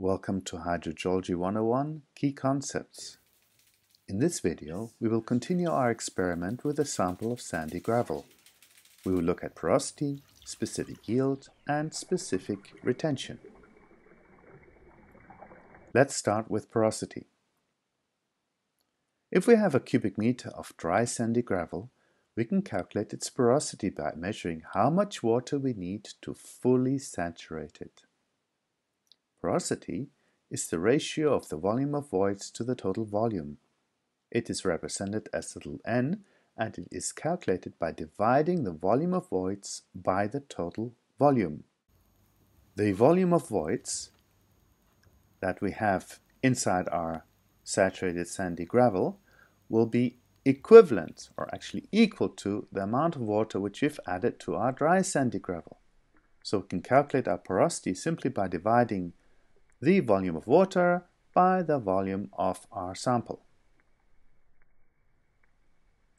Welcome to Hydrogeology 101 Key Concepts. In this video, we will continue our experiment with a sample of sandy gravel. We will look at porosity, specific yield, and specific retention. Let's start with porosity. If we have a cubic meter of dry sandy gravel, we can calculate its porosity by measuring how much water we need to fully saturate it. Porosity is the ratio of the volume of voids to the total volume. It is represented as little n and it is calculated by dividing the volume of voids by the total volume. The volume of voids that we have inside our saturated sandy gravel will be equivalent or actually equal to the amount of water which we've added to our dry sandy gravel. So we can calculate our porosity simply by dividing the volume of water by the volume of our sample.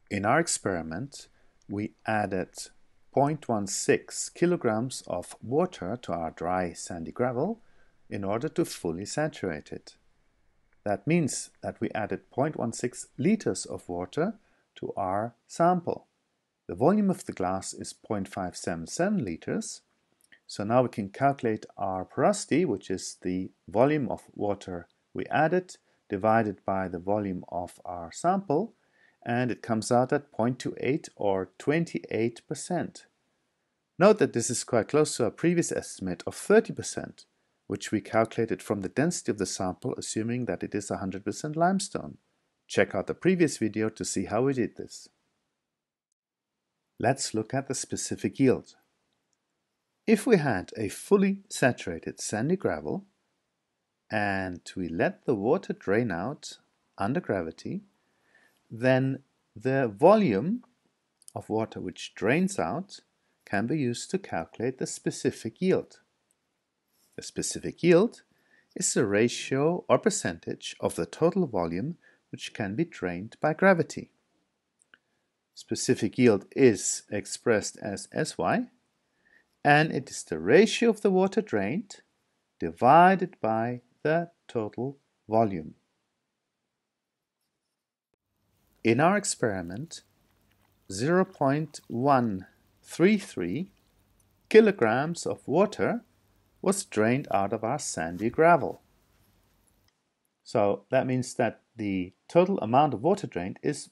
In our experiment, we added 0.16 kilograms of water to our dry sandy gravel in order to fully saturate it. That means that we added 0.16 liters of water to our sample. The volume of the glass is 0.577 liters, so now we can calculate our porosity, which is the volume of water we added divided by the volume of our sample, and it comes out at 0.28 or 28%. Note that this is quite close to our previous estimate of 30%, which we calculated from the density of the sample assuming that it is 100% limestone. Check out the previous video to see how we did this. Let's look at the specific yield. If we had a fully saturated sandy gravel and we let the water drain out under gravity, then the volume of water which drains out can be used to calculate the specific yield. The specific yield is the ratio or percentage of the total volume which can be drained by gravity. Specific yield is expressed as Sy and it is the ratio of the water drained divided by the total volume. In our experiment, 0.133 kilograms of water was drained out of our sandy gravel. So that means that the total amount of water drained is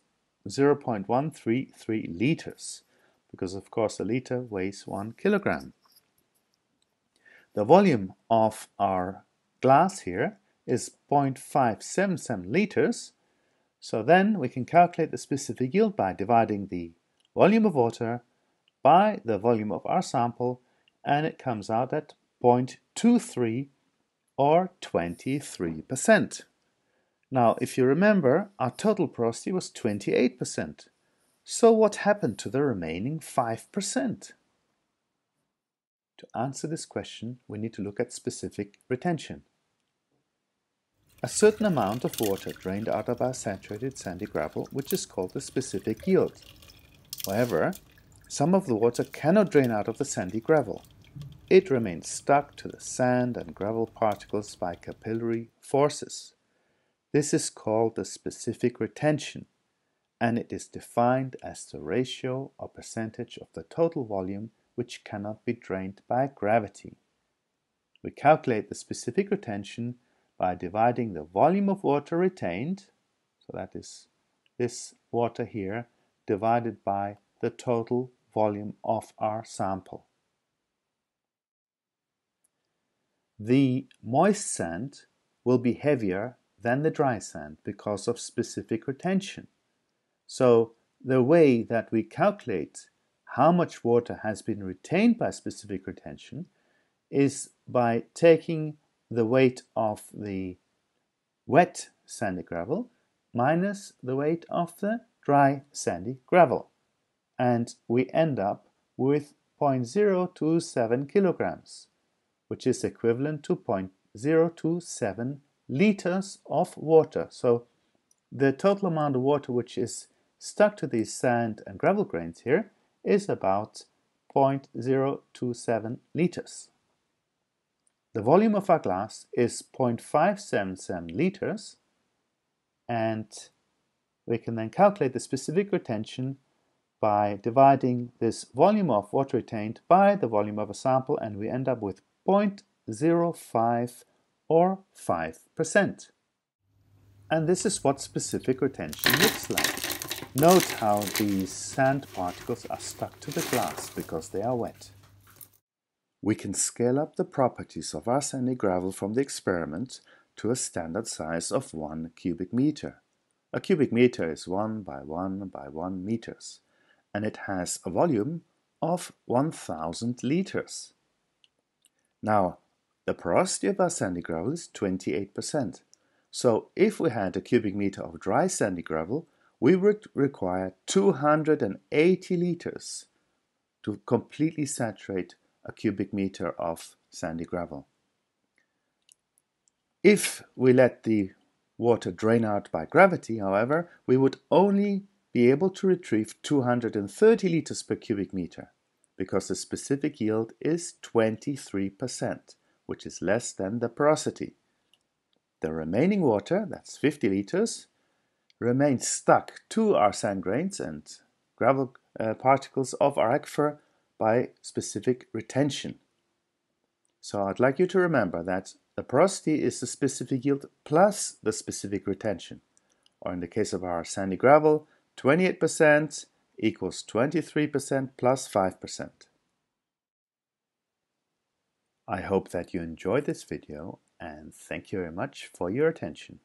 0.133 liters because of course a liter weighs one kilogram. The volume of our glass here is 0.577 liters, so then we can calculate the specific yield by dividing the volume of water by the volume of our sample and it comes out at 0.23 or 23%. Now, if you remember, our total porosity was 28%. So what happened to the remaining 5%? To answer this question, we need to look at specific retention. A certain amount of water drained out of our saturated sandy gravel, which is called the specific yield. However, some of the water cannot drain out of the sandy gravel. It remains stuck to the sand and gravel particles by capillary forces. This is called the specific retention and it is defined as the ratio or percentage of the total volume which cannot be drained by gravity. We calculate the specific retention by dividing the volume of water retained, so that is this water here, divided by the total volume of our sample. The moist sand will be heavier than the dry sand because of specific retention. So the way that we calculate how much water has been retained by specific retention is by taking the weight of the wet sandy gravel minus the weight of the dry sandy gravel. And we end up with 0.027 kilograms, which is equivalent to 0.027 liters of water. So the total amount of water which is stuck to these sand and gravel grains here is about 0.027 liters. the volume of our glass is 0.577 liters and we can then calculate the specific retention by dividing this volume of water retained by the volume of a sample and we end up with 0.05 or 5%. And this is what specific retention looks like. Note how these sand particles are stuck to the glass because they are wet. We can scale up the properties of our sandy gravel from the experiment to a standard size of 1 cubic meter. A cubic meter is 1 by 1 by 1 meters, and it has a volume of 1000 liters. Now, the porosity of our sandy gravel is 28%. So if we had a cubic meter of dry sandy gravel, we would require 280 liters to completely saturate a cubic meter of sandy gravel. If we let the water drain out by gravity, however, we would only be able to retrieve 230 liters per cubic meter because the specific yield is 23%, which is less than the porosity. The remaining water, that's 50 liters, remains stuck to our sand grains and gravel uh, particles of our aquifer by specific retention. So I'd like you to remember that the porosity is the specific yield plus the specific retention. Or in the case of our sandy gravel, 28% equals 23% plus 5%. I hope that you enjoyed this video and thank you very much for your attention.